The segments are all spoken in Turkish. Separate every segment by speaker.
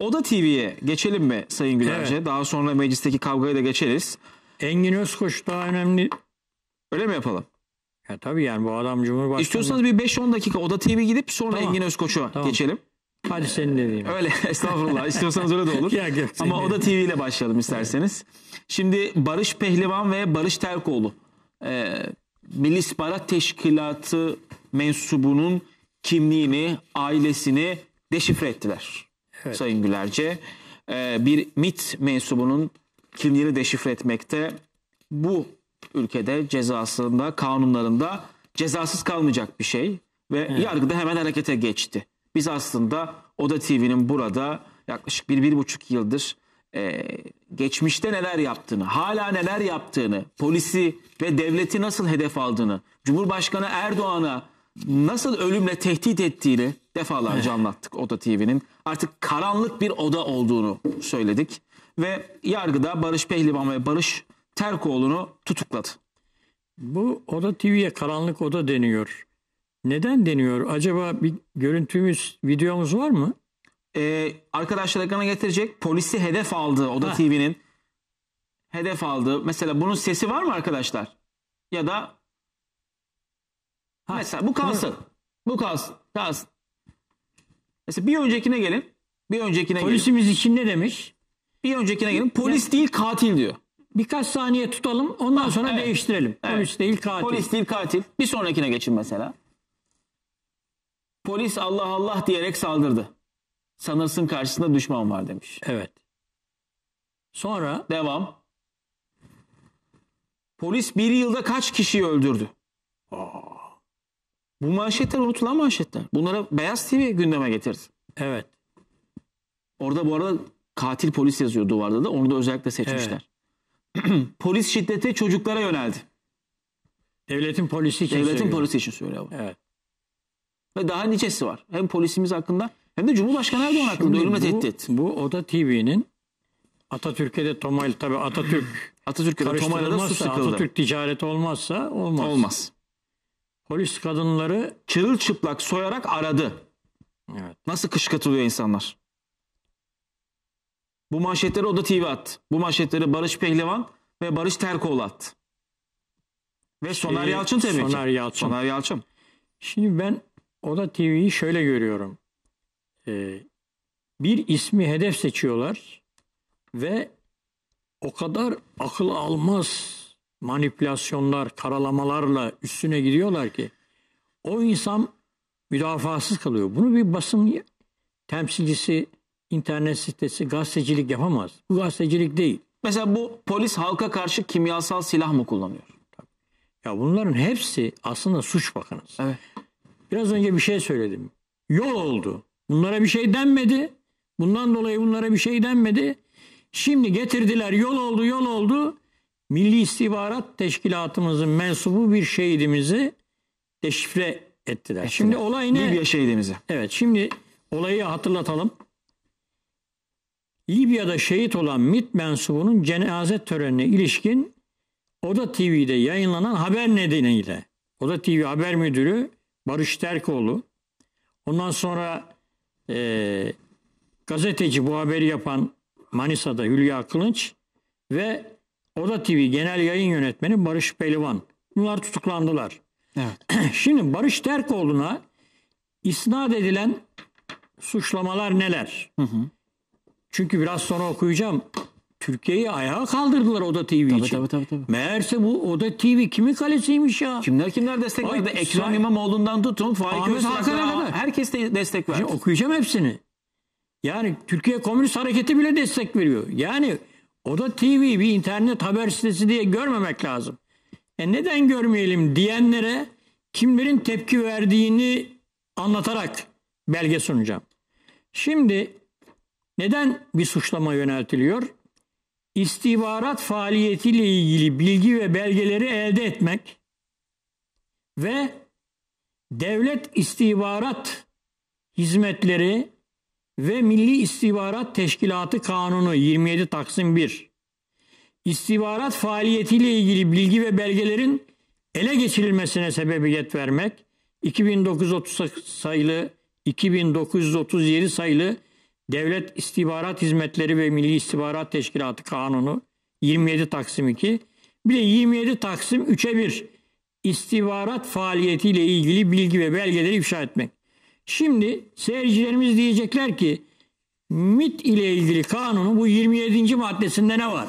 Speaker 1: Oda TV'ye geçelim mi Sayın Gülerce?
Speaker 2: Evet.
Speaker 1: Daha sonra meclisteki kavgaya da geçeriz.
Speaker 2: Engin Özkoç daha önemli.
Speaker 1: Öyle mi yapalım?
Speaker 2: Ya tabii yani bu adam Cumhurbaşkanı.
Speaker 1: İstiyorsanız bir 5-10 dakika Oda TV gidip sonra
Speaker 2: Tamam.
Speaker 1: Engin Özkoç'a
Speaker 2: Tamam.
Speaker 1: geçelim.
Speaker 2: Hadi senin dediğin.
Speaker 1: Öyle estağfurullah. İstiyorsanız öyle de olur.
Speaker 2: Ya
Speaker 1: Ama. Oda TV ile başlayalım isterseniz. Şimdi Barış Pehlivan ve Barış Terkoğlu e, Milli İstihbarat Teşkilatı mensubunun kimliğini, ailesini deşifre ettiler.
Speaker 2: Evet.
Speaker 1: Sayın Gülerce. E, bir MIT mensubunun kimliğini deşifre etmekte bu ülkede cezasında, kanunlarında cezasız kalmayacak bir şey ve yargıda hemen harekete geçti. Biz aslında Oda TV'nin burada yaklaşık bir, bir buçuk yıldır e, geçmişte neler yaptığını, hala neler yaptığını, polisi ve devleti nasıl hedef aldığını, Cumhurbaşkanı Erdoğan'a nasıl ölümle tehdit ettiğini defalarca anlattık Oda TV'nin. Artık karanlık bir oda olduğunu söyledik ve yargıda Barış Pehlivan ve Barış Terkoğlu'nu tutukladı.
Speaker 2: Bu Oda TV'ye karanlık oda deniyor. Neden deniyor? Acaba bir görüntümüz, videomuz var mı?
Speaker 1: Ee, arkadaşlar ekrana getirecek polisi hedef aldı Oda. TV'nin hedef aldı. Mesela bunun sesi var mı arkadaşlar? Ya da
Speaker 2: Ha,
Speaker 1: mesela bu kalsın. Bu kalsın. Kalsın. Mesela bir öncekine gelin. Bir öncekine gelin.
Speaker 2: Polisimiz için ne demiş?
Speaker 1: Bir öncekine gelin. Polis değil katil diyor.
Speaker 2: Birkaç saniye tutalım ondan sonra
Speaker 1: evet.
Speaker 2: değiştirelim.
Speaker 1: Evet.
Speaker 2: Polis değil katil.
Speaker 1: Polis değil katil. Bir sonrakine geçin mesela. Polis Allah Allah diyerek saldırdı. Sanırsın karşısında düşman var demiş.
Speaker 2: Evet. Sonra
Speaker 1: Devam. Polis bir yılda kaç kişiyi öldürdü? Bu manşetler unutulan manşetler. Bunlara Beyaz TV gündeme getirdi.
Speaker 2: evet.
Speaker 1: Orada bu arada katil polis yazıyor duvarda da. Onu da özellikle seçmişler. Polis şiddeti çocuklara yöneldi.
Speaker 2: Devletin polisi için
Speaker 1: Devletin
Speaker 2: söylüyorum.
Speaker 1: polisi için söylüyor bu.
Speaker 2: Evet.
Speaker 1: Ve daha nicesi var. Hem polisimiz hakkında hem de Cumhurbaşkanı Erdoğan hakkında ölüme tehdit.
Speaker 2: bu Oda TV'nin Atatürk'e de Tomayl tabi Atatürk
Speaker 1: Atatürk'e de Tomay'la da su sıkıldı.
Speaker 2: Atatürk ticareti olmazsa olmaz.
Speaker 1: Olmaz.
Speaker 2: Polis kadınları
Speaker 1: Çırılçıplak soyarak aradı.
Speaker 2: evet.
Speaker 1: Nasıl kışkırtılıyor insanlar? Bu manşetleri Oda TV attı. Bu manşetleri Barış Pehlivan ve Barış Terkoğlu attı. Ve Soner
Speaker 2: Şey,
Speaker 1: Yalçın tabii ki.
Speaker 2: Soner Yalçın.
Speaker 1: Soner Yalçın.
Speaker 2: Şimdi ben Oda TV'yi şöyle görüyorum. Ee, bir ismi hedef seçiyorlar ve o kadar akıl almaz manipülasyonlar, karalamalarla üstüne gidiyorlar ki o insan müdafasız kalıyor. Bunu bir basın temsilcisi, internet sitesi, gazetecilik yapamaz. Bu gazetecilik değil.
Speaker 1: Mesela bu polis halka karşı kimyasal silah mı kullanıyor?
Speaker 2: Ya bunların hepsi aslında suç bakınız.
Speaker 1: Evet.
Speaker 2: Biraz önce bir şey söyledim. Yol oldu. Bunlara bir şey denmedi. Bundan dolayı bunlara bir şey denmedi. Şimdi getirdiler yol oldu yol oldu. Milli İstihbarat Teşkilatımızın mensubu bir şehidimizi deşifre ettiler. Şimdi olay ne?
Speaker 1: Libya şehidimizi.
Speaker 2: Evet şimdi olayı hatırlatalım. Libya'da şehit olan MİT mensubunun cenaze törenine ilişkin Oda TV'de yayınlanan haber nedeniyle Oda TV haber müdürü Barış Terkoğlu ondan sonra eee, gazeteci bu haberi yapan Manisa'da Hülya Kılınç ve Oda TV genel yayın yönetmeni Barış Pehlivan bunlar tutuklandılar.
Speaker 1: Evet.
Speaker 2: Şimdi Barış Terkoğlu'na isnat edilen suçlamalar neler? Çünkü biraz sonra okuyacağım. Türkiye'yi ayağa kaldırdılar Oda TV için.
Speaker 1: tabii, tabii, tabii.
Speaker 2: Meğerse bu Oda TV kimin kalesiymiş ya?
Speaker 1: Kimler kimler destek
Speaker 2: Ay,
Speaker 1: verdi? Ekrem
Speaker 2: say-
Speaker 1: İmamoğlu'ndan tutun Faik Öztürk'e
Speaker 2: kadar.
Speaker 1: herkes de destek verdi.
Speaker 2: Şimdi okuyacağım hepsini. Yani Türkiye Komünist Hareketi bile destek veriyor. Yani Oda TV bir internet haber sitesi diye görmemek lazım. E neden görmeyelim diyenlere kimlerin tepki verdiğini anlatarak belge sunacağım. Şimdi neden bir suçlama yöneltiliyor? İstihbarat faaliyetiyle ilgili bilgi ve belgeleri elde etmek ve devlet istihbarat hizmetleri ve Milli İstihbarat Teşkilatı Kanunu 27 Taksim 1 istihbarat faaliyetiyle ilgili bilgi ve belgelerin ele geçirilmesine sebebiyet vermek 2930 sayılı 2937 sayılı Devlet İstihbarat Hizmetleri ve Milli İstihbarat Teşkilatı Kanunu 27 Taksim 2 bir de 27 Taksim 3'e 1 istihbarat faaliyetiyle ilgili bilgi ve belgeleri ifşa etmek. Şimdi seyircilerimiz diyecekler ki MIT ile ilgili kanunun bu 27. maddesinde ne var?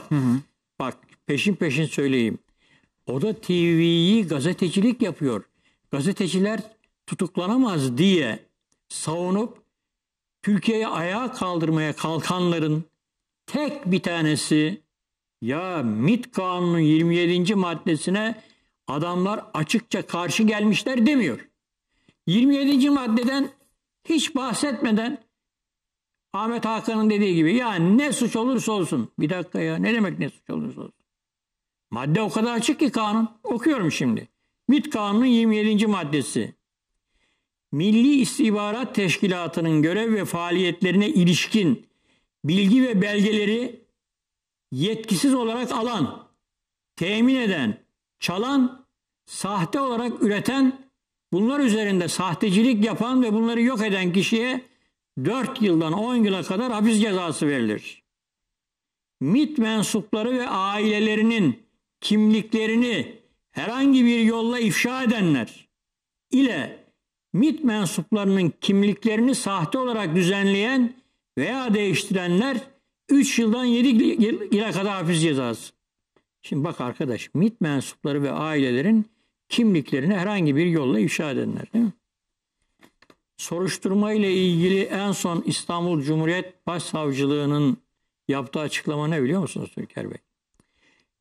Speaker 2: Bak peşin peşin söyleyeyim. O da TV'yi gazetecilik yapıyor. Gazeteciler tutuklanamaz diye savunup Türkiye'yi ayağa kaldırmaya kalkanların tek bir tanesi ya MIT kanunun 27. maddesine adamlar açıkça karşı gelmişler demiyor. 27. maddeden hiç bahsetmeden Ahmet Hakan'ın dediği gibi ya ne suç olursa olsun. Bir dakika ya ne demek ne suç olursa olsun. Madde o kadar açık ki kanun. Okuyorum şimdi. MİT kanunun 27. maddesi. Milli İstihbarat Teşkilatı'nın görev ve faaliyetlerine ilişkin bilgi ve belgeleri yetkisiz olarak alan, temin eden, çalan, sahte olarak üreten, bunlar üzerinde sahtecilik yapan ve bunları yok eden kişiye 4 yıldan 10 yıla kadar hapis cezası verilir. MIT mensupları ve ailelerinin kimliklerini herhangi bir yolla ifşa edenler ile MIT mensuplarının kimliklerini sahte olarak düzenleyen veya değiştirenler 3 yıldan 7 yıla kadar hapis cezası. Şimdi bak arkadaş MIT mensupları ve ailelerin kimliklerini herhangi bir yolla ifşa edenler değil mi? Soruşturma ile ilgili en son İstanbul Cumhuriyet Başsavcılığı'nın yaptığı açıklama ne biliyor musunuz Türker Bey?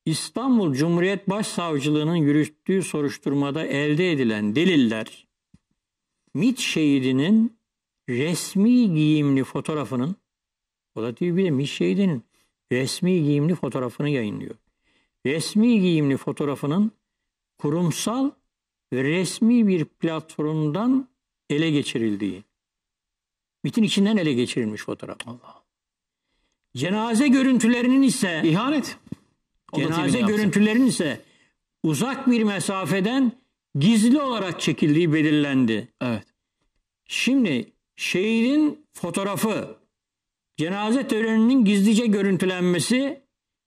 Speaker 2: İstanbul Cumhuriyet Başsavcılığı'nın yürüttüğü soruşturmada elde edilen deliller MİT şehidinin resmi giyimli fotoğrafının o da TV'de MİT şehidinin resmi giyimli fotoğrafını yayınlıyor. Resmi giyimli fotoğrafının kurumsal ve resmi bir platformdan ele geçirildiği. MİT'in içinden ele geçirilmiş fotoğraf. Allah. Cenaze görüntülerinin ise
Speaker 1: İhanet. O
Speaker 2: cenaze görüntülerinin ise uzak bir mesafeden gizli olarak çekildiği belirlendi.
Speaker 1: Evet.
Speaker 2: Şimdi şehidin fotoğrafı, cenaze töreninin gizlice görüntülenmesi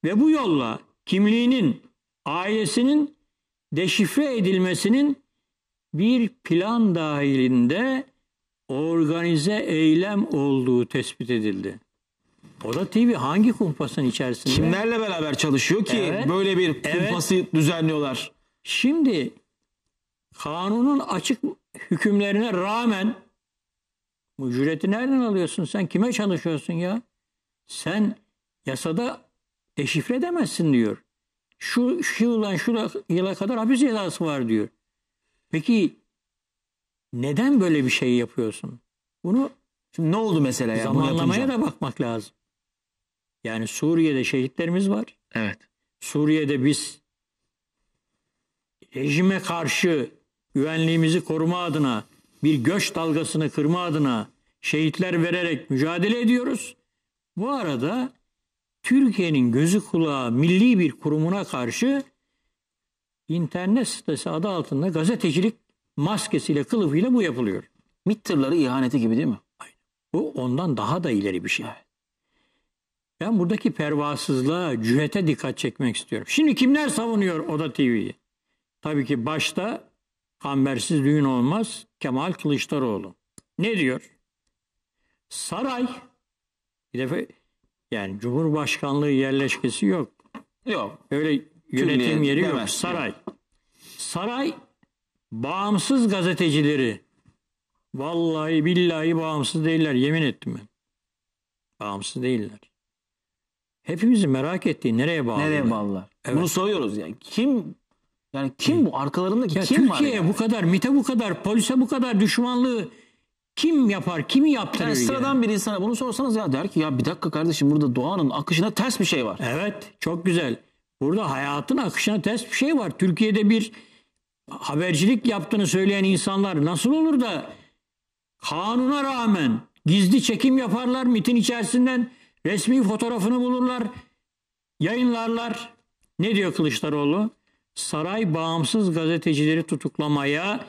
Speaker 2: ve bu yolla kimliğinin, ailesinin deşifre edilmesinin bir plan dahilinde organize eylem olduğu tespit edildi. O da TV hangi kumpasın içerisinde?
Speaker 1: Kimlerle beraber çalışıyor ki
Speaker 2: Evet.
Speaker 1: böyle bir kumpası düzenliyorlar?
Speaker 2: Şimdi kanunun açık hükümlerine rağmen bu ücreti nereden alıyorsun? Sen kime çalışıyorsun ya? Sen yasada deşifre edemezsin diyor. Şu, şu yıldan şu yıla kadar hapis cezası var diyor. Peki neden böyle bir şey yapıyorsun? Bunu
Speaker 1: Şimdi ne oldu mesela ya?
Speaker 2: zamanlamaya da bakmak lazım. Yani Suriye'de şehitlerimiz var.
Speaker 1: Evet.
Speaker 2: Suriye'de biz rejime karşı güvenliğimizi koruma adına bir göç dalgasını kırma adına şehitler vererek mücadele ediyoruz. Bu arada Türkiye'nin gözü kulağı milli bir kurumuna karşı internet sitesi adı altında gazetecilik maskesiyle kılıfıyla bu yapılıyor.
Speaker 1: MİT tırları ihaneti gibi değil mi?
Speaker 2: Bu ondan daha da ileri bir şey. Ben buradaki pervasızlığa, cühete dikkat çekmek istiyorum. Şimdi kimler savunuyor Oda TV'yi? Tabii ki başta kambersiz düğün olmaz Kemal Kılıçdaroğlu. Ne diyor? Saray bir defa yani Cumhurbaşkanlığı yerleşkesi yok.
Speaker 1: Yok.
Speaker 2: Öyle yönetim yeri yok. Saray. Saray bağımsız gazetecileri vallahi billahi bağımsız değiller. Yemin ettim ben. Bağımsız değiller. Hepimizin merak ettiği nereye bağlı?
Speaker 1: Nereye bağlılar?
Speaker 2: Evet.
Speaker 1: Bunu soruyoruz yani. Kim yani kim bu? Arkalarındaki
Speaker 2: Ya
Speaker 1: kim var
Speaker 2: Türkiye'ye
Speaker 1: ya?
Speaker 2: bu kadar, MİT'e bu kadar, polise bu kadar düşmanlığı kim yapar, kimi yaptırır?
Speaker 1: Yani
Speaker 2: yani?
Speaker 1: sıradan bir insana bunu sorsanız ya der ki ya bir dakika kardeşim burada doğanın akışına ters bir şey var.
Speaker 2: Evet çok güzel. Burada hayatın akışına ters bir şey var. Türkiye'de bir habercilik yaptığını söyleyen insanlar nasıl olur da kanuna rağmen gizli çekim yaparlar MIT'in içerisinden resmi fotoğrafını bulurlar yayınlarlar. Ne diyor Kılıçdaroğlu? Saray bağımsız gazetecileri tutuklamaya,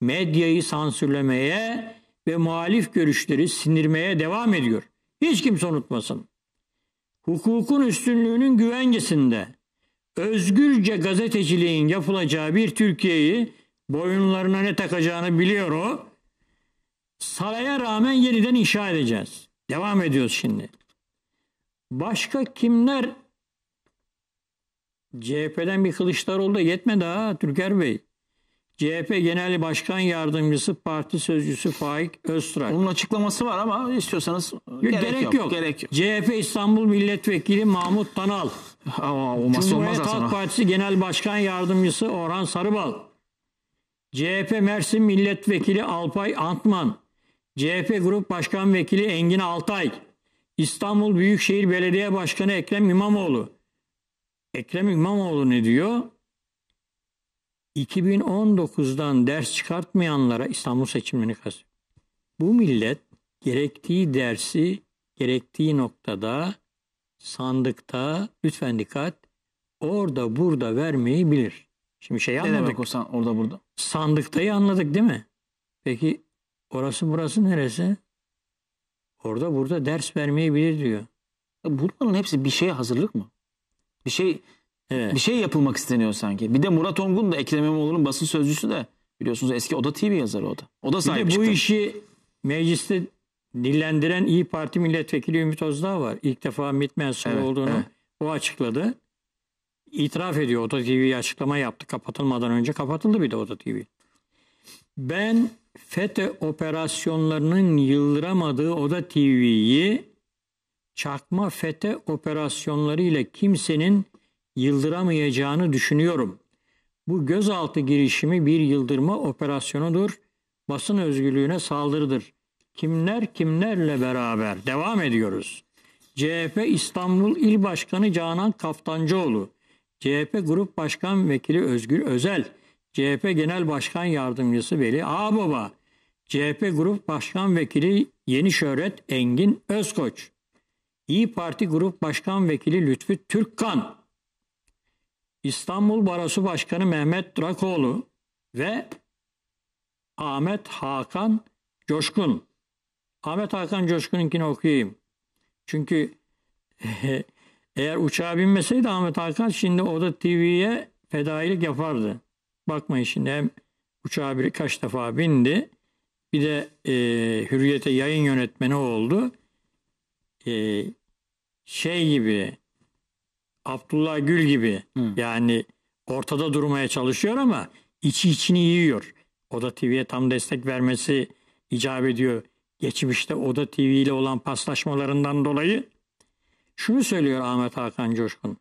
Speaker 2: medyayı sansürlemeye ve muhalif görüşleri sindirmeye devam ediyor. Hiç kimse unutmasın. Hukukun üstünlüğünün güvencesinde özgürce gazeteciliğin yapılacağı bir Türkiye'yi boyunlarına ne takacağını biliyor o. Saraya rağmen yeniden inşa edeceğiz. Devam ediyoruz şimdi. Başka kimler CHP'den bir Kılıçdaroğlu da yetmedi ha Türker Bey. CHP Genel Başkan Yardımcısı Parti Sözcüsü Faik Öztrak.
Speaker 1: Onun açıklaması var ama istiyorsanız
Speaker 2: Gerek, gerek yok.
Speaker 1: Gerek yok.
Speaker 2: CHP İstanbul Milletvekili Mahmut Tanal.
Speaker 1: Aa, olmazsa
Speaker 2: Cumhuriyet
Speaker 1: olmaz.
Speaker 2: Halk Partisi Genel Başkan Yardımcısı Orhan Sarıbal. CHP Mersin Milletvekili Alpay Antman. CHP Grup Başkan Vekili Engin Altay. İstanbul Büyükşehir Belediye Başkanı Ekrem İmamoğlu. Ekrem İmamoğlu ne diyor? 2019'dan ders çıkartmayanlara İstanbul seçimlerini kastediyor. Bu millet gerektiği dersi gerektiği noktada sandıkta lütfen dikkat orada burada vermeyi bilir. Şimdi şey
Speaker 1: Ne
Speaker 2: anladık.
Speaker 1: demek o san- orada burada?
Speaker 2: Sandıktayı anladık değil mi? Peki orası burası neresi? Orada burada ders vermeyi bilir diyor.
Speaker 1: Bunların hepsi bir şeye hazırlık mı? Bir şey
Speaker 2: Evet.
Speaker 1: bir şey yapılmak isteniyor sanki. Bir de Murat Ongun da Ekrem İmamoğlu'nun basın sözcüsü de biliyorsunuz eski Oda TV yazarı o da. O da
Speaker 2: Bir
Speaker 1: sahip
Speaker 2: de bu
Speaker 1: çıktı.
Speaker 2: işi mecliste dillendiren İyi Parti milletvekili Ümit Özdağ var. İlk defa MİT mensubu
Speaker 1: Evet,
Speaker 2: olduğunu
Speaker 1: evet.
Speaker 2: o açıkladı. İtiraf ediyor. Oda TV'ye açıklama yaptı. Kapatılmadan önce kapatıldı bir de Oda TV. Ben FETÖ operasyonlarının yıldıramadığı Oda TV'yi çakma FETÖ operasyonları ile kimsenin yıldıramayacağını düşünüyorum. Bu gözaltı girişimi bir yıldırma operasyonudur. Basın özgürlüğüne saldırıdır. Kimler kimlerle beraber devam ediyoruz. CHP İstanbul İl Başkanı Canan Kaftancıoğlu, CHP Grup Başkan Vekili Özgür Özel, CHP Genel Başkan Yardımcısı Veli Ağbaba, CHP Grup Başkan Vekili Yeni Şöhret Engin Özkoç, İyi Parti Grup Başkan Vekili Lütfü Türkkan, İstanbul Barosu Başkanı Mehmet Drakoğlu ve Ahmet Hakan Coşkun. Ahmet Hakan Coşkun'unkini okuyayım. Çünkü eğer uçağa binmeseydi Ahmet Hakan şimdi Oda TV'ye fedailik yapardı. Bakmayın şimdi hem uçağa birkaç defa bindi. Bir de e, Hürriyet'e yayın yönetmeni oldu. E, şey gibi Abdullah Gül gibi
Speaker 1: Hı.
Speaker 2: yani ortada durmaya çalışıyor ama içi içini yiyor. Oda TV'ye tam destek vermesi icap ediyor. Geçmişte Oda TV ile olan paslaşmalarından dolayı şunu söylüyor Ahmet Hakan Coşkun.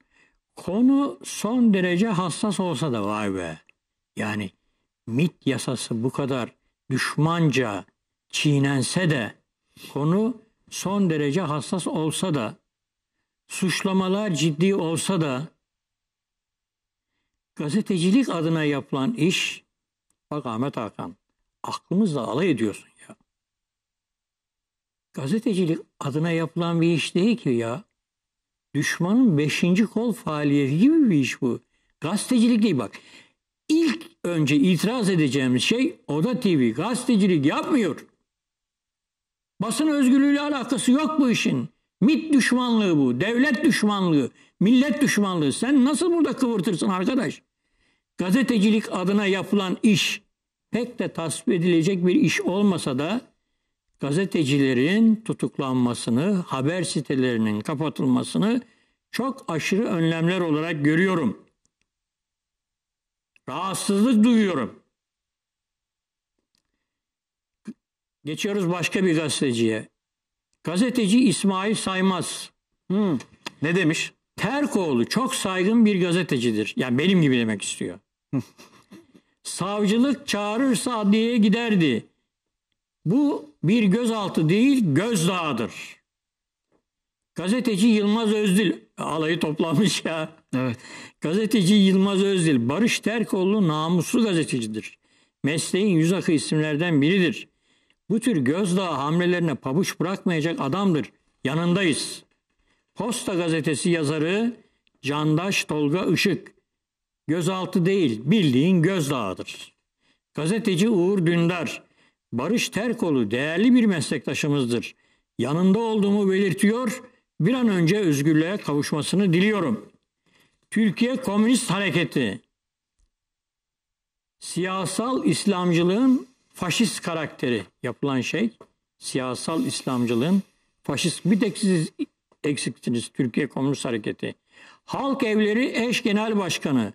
Speaker 2: Konu son derece hassas olsa da vay be. Yani MIT yasası bu kadar düşmanca çiğnense de konu son derece hassas olsa da suçlamalar ciddi olsa da gazetecilik adına yapılan iş bak Ahmet Hakan aklımızla alay ediyorsun ya. Gazetecilik adına yapılan bir iş değil ki ya. Düşmanın beşinci kol faaliyeti gibi bir iş bu. Gazetecilik değil bak. İlk önce itiraz edeceğimiz şey Oda TV gazetecilik yapmıyor. Basın özgürlüğüyle alakası yok bu işin. MIT düşmanlığı bu. Devlet düşmanlığı. Millet düşmanlığı. Sen nasıl burada kıvırtırsın arkadaş? Gazetecilik adına yapılan iş pek de tasvip edilecek bir iş olmasa da gazetecilerin tutuklanmasını, haber sitelerinin kapatılmasını çok aşırı önlemler olarak görüyorum. Rahatsızlık duyuyorum. Geçiyoruz başka bir gazeteciye. Gazeteci İsmail Saymaz.
Speaker 1: Hı. Ne demiş?
Speaker 2: Terkoğlu çok saygın bir gazetecidir. Yani benim gibi demek istiyor. Savcılık çağırırsa adliyeye giderdi. Bu bir gözaltı değil gözdağıdır. Gazeteci Yılmaz Özdil alayı toplanmış ya.
Speaker 1: Evet.
Speaker 2: Gazeteci Yılmaz Özdil Barış Terkoğlu namuslu gazetecidir. Mesleğin yüz akı isimlerden biridir. Bu tür gözdağı hamlelerine pabuç bırakmayacak adamdır. Yanındayız. Posta gazetesi yazarı Candaş Tolga Işık. Gözaltı değil bildiğin gözdağıdır. Gazeteci Uğur Dündar. Barış Terkoğlu değerli bir meslektaşımızdır. yanında olduğumu belirtiyor. Bir an önce özgürlüğe kavuşmasını diliyorum. Türkiye Komünist Hareketi siyasal İslamcılığın faşist karakteri yapılan şey siyasal İslamcılığın faşist bir tek siz eksiksiniz Türkiye Komünist Hareketi. Halk Evleri eş genel başkanı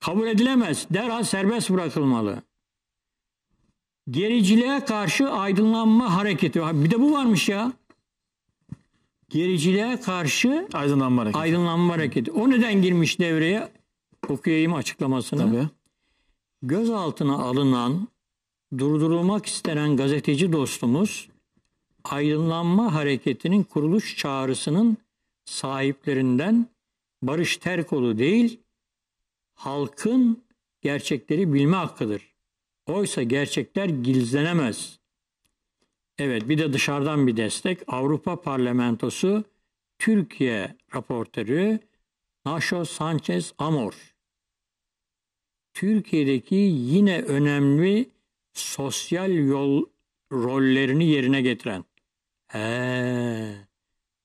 Speaker 2: kabul edilemez. Derhal serbest bırakılmalı. Gericiliğe karşı aydınlanma hareketi. Ha, Bir de bu varmış ya. Gericiliğe karşı
Speaker 1: Aydınlanma hareketi.
Speaker 2: aydınlanma hareketi. O neden girmiş devreye? Okuyayım açıklamasını.
Speaker 1: Tabii.
Speaker 2: Gözaltına alınan, durdurulmak istenen gazeteci dostumuz aydınlanma hareketinin kuruluş çağrısının sahiplerinden Barış Terkoğlu değil, halkın gerçekleri bilme hakkıdır. Oysa gerçekler gizlenemez. Evet bir de dışarıdan bir destek. Avrupa Parlamentosu Türkiye raportörü Nacho Sanchez Amor. Türkiye'deki yine önemli sosyal yol rollerini yerine getiren. He.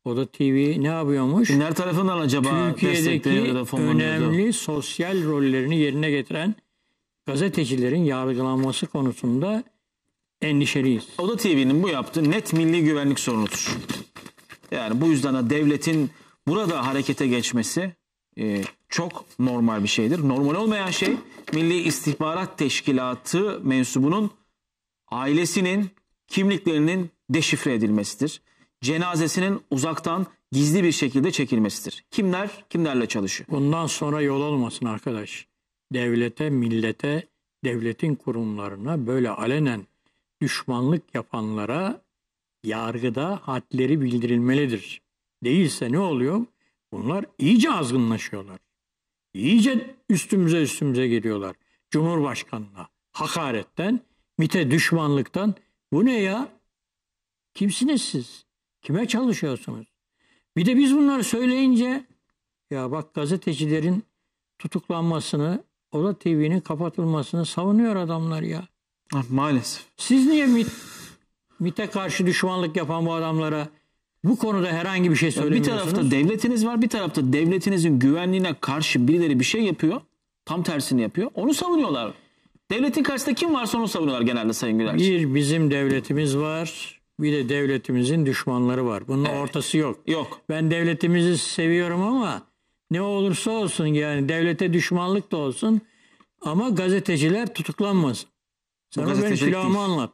Speaker 2: O da TV ne yapıyormuş?
Speaker 1: Kimler tarafından acaba
Speaker 2: Türkiye'deki
Speaker 1: da
Speaker 2: önemli sosyal rollerini yerine getiren gazetecilerin yargılanması konusunda endişeliyiz.
Speaker 1: Oda TV'nin bu yaptığı net milli güvenlik sorunudur. Yani bu yüzden de devletin burada harekete geçmesi e, çok normal bir şeydir. Normal olmayan şey Milli İstihbarat Teşkilatı mensubunun ailesinin kimliklerinin deşifre edilmesidir. Cenazesinin uzaktan gizli bir şekilde çekilmesidir. Kimler kimlerle çalışıyor?
Speaker 2: Bundan sonra yol olmasın arkadaş. Devlete, millete, devletin kurumlarına böyle alenen düşmanlık yapanlara yargıda hadleri bildirilmelidir. Değilse ne oluyor? Bunlar iyice azgınlaşıyorlar. İyice üstümüze üstümüze geliyorlar. Cumhurbaşkanına hakaretten, MİT'e düşmanlıktan. Bu ne ya? Kimsiniz siz? Kime çalışıyorsunuz? Bir de biz bunları söyleyince ya bak gazetecilerin tutuklanmasını, Oda TV'nin kapatılmasını savunuyor adamlar ya.
Speaker 1: Ah, Maalesef.
Speaker 2: Siz niye MİT, MİT'e karşı düşmanlık yapan bu adamlara bu konuda herhangi bir şey
Speaker 1: Bir
Speaker 2: söylemiyorsunuz?
Speaker 1: tarafta devletiniz var, bir tarafta devletinizin güvenliğine karşı birileri bir şey yapıyor. Tam tersini yapıyor. Onu savunuyorlar. Devletin karşısında kim varsa onu savunuyorlar genelde Sayın Gülerci.
Speaker 2: Bir bizim devletimiz var, bir de devletimizin düşmanları var. Bunun ortası yok.
Speaker 1: Yok.
Speaker 2: Ben devletimizi seviyorum ama ne olursa olsun yani devlete düşmanlık da olsun ama gazeteciler tutuklanmasın. Sen o benim
Speaker 1: gazetecilik
Speaker 2: külahımı
Speaker 1: değil.
Speaker 2: anlat.